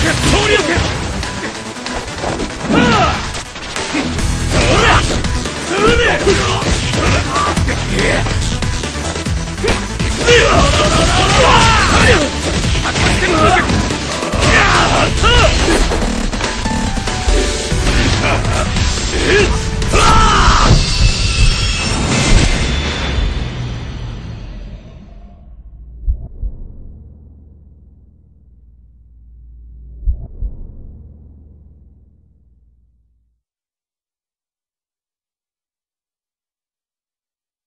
総力で